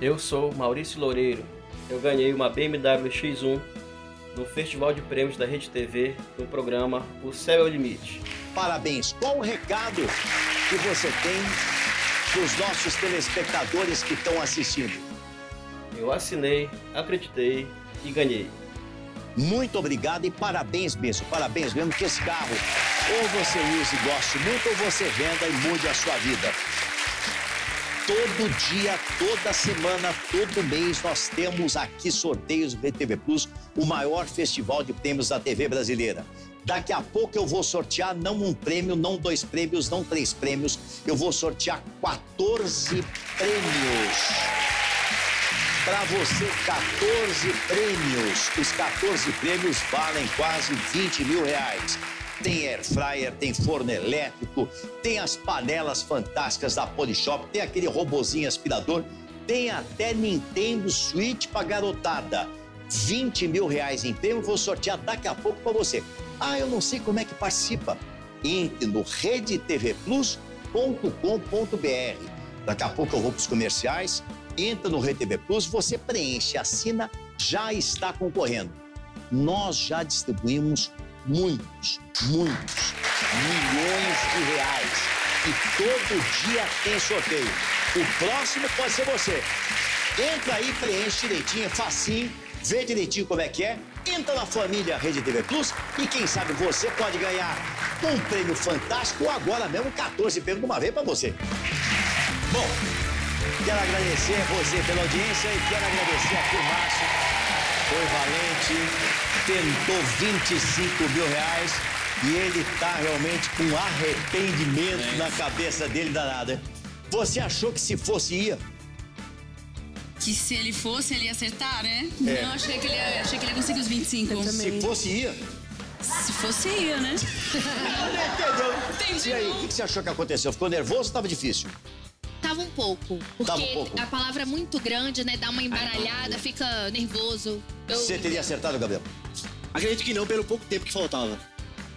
Eu sou Maurício Loureiro. Eu ganhei uma BMW X1 no Festival de Prêmios da Rede TV no programa O Céu é o Limite. Parabéns. Qual o recado que você tem para os nossos telespectadores que estão assistindo? Eu assinei, acreditei e ganhei. Muito obrigado e parabéns mesmo, parabéns mesmo que esse carro ou você use e goste muito ou você venda e mude a sua vida. Todo dia, toda semana, todo mês nós temos aqui sorteios do VTV Plus, o maior festival de prêmios da TV brasileira. Daqui a pouco eu vou sortear não um prêmio, não dois prêmios, não três prêmios, eu vou sortear 14 prêmios para você 14 prêmios. Os 14 prêmios valem quase 20 mil reais. Tem air fryer, tem forno elétrico, tem as panelas fantásticas da Polishop, tem aquele robozinho aspirador, tem até Nintendo Switch para garotada. 20 mil reais em prêmio, vou sortear daqui a pouco para você. Ah, eu não sei como é que participa. Entre no redetvplus.com.br. Daqui a pouco eu vou para os comerciais, entra no RTV Plus, você preenche, assina, já está concorrendo. Nós já distribuímos muitos, muitos milhões de reais. E todo dia tem sorteio. O próximo pode ser você. Entra aí, preenche direitinho, facinho, vê direitinho como é que é. Entra na família Rede TV Plus e quem sabe você pode ganhar um prêmio fantástico agora mesmo 14 prêmios de uma vez para você. Bom, quero agradecer a você pela audiência e quero agradecer aqui o Márcio. Foi valente, tentou 25 mil reais e ele tá realmente com arrependimento na cabeça dele danada. Você achou que se fosse ia? Que se ele fosse, ele ia acertar, né? É. Não, achei que ele ia, achei que ele ia conseguir os 25. Se fosse ia? Se fosse, ia, né? Entendeu? E aí, o que você achou que aconteceu? Ficou nervoso ou estava difícil? Tava um pouco. Porque Tava um pouco. a palavra é muito grande, né? Dá uma embaralhada, fica nervoso. Eu- Você teria acertado, Gabriel? Acredito que não, pelo pouco tempo que faltava.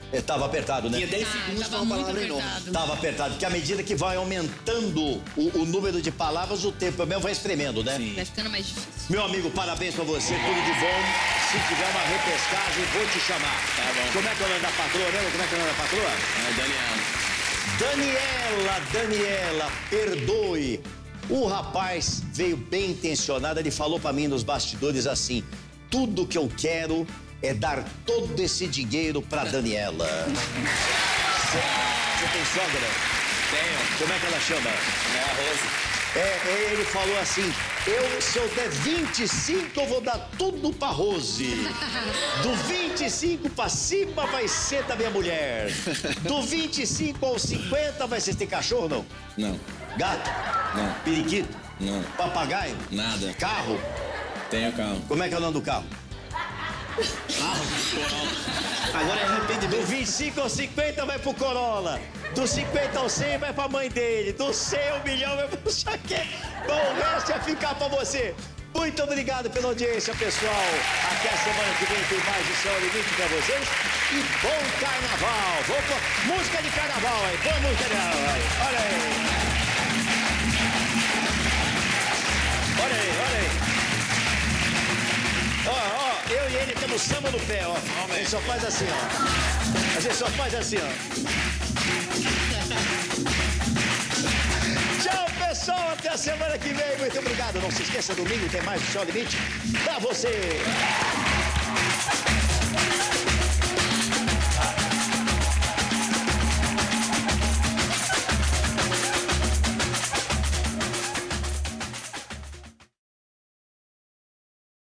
É, tava apertado, né? Tinha 10 segundos pra uma palavra enorme. Tava apertado, porque à medida que vai aumentando o, o número de palavras, o tempo mesmo vai espremendo, né? Vai ficando mais difícil. Meu amigo, parabéns pra você, tudo de bom. Se tiver uma repescagem, vou te chamar. Tá bom. Como é que é o nome da patroa mesmo? Como é que é o nome da patroa? É, Daniela, Daniela. Daniela, perdoe. O rapaz veio bem intencionado, ele falou pra mim nos bastidores assim: tudo que eu quero é dar todo esse dinheiro pra Daniela. Você você tem sogra? Tenho. Como é que ela chama? É a Rose. É, ele falou assim: eu, se eu der 25, eu vou dar tudo pra Rose. Do 25 pra cima vai ser da minha mulher. Do 25 ao 50 vai ser. Tem cachorro ou não? Não. Gato? Não. Periquito? Não. Papagaio? Nada. Carro? Tenho carro. Como é que é o nome do carro? Agora é arrependimento. Do 25 ao 50 vai pro Corolla. Do 50 ao 100 vai pra mãe dele. Do 100 ao milhão vai pro Chaque. Bom, o resto ia ficar pra você. Muito obrigado pela audiência, pessoal. Até a semana que vem tem mais do Céu Limite pra vocês. E bom carnaval. Vou pôr música de carnaval aí. Põe música de carnaval aí. Olha aí. Eu e ele temos samba no pé, ó. A gente só faz assim, ó. A gente só faz assim, ó. Tchau, pessoal. Até a semana que vem. Muito obrigado. Não se esqueça, domingo tem mais do Céu Limite pra você.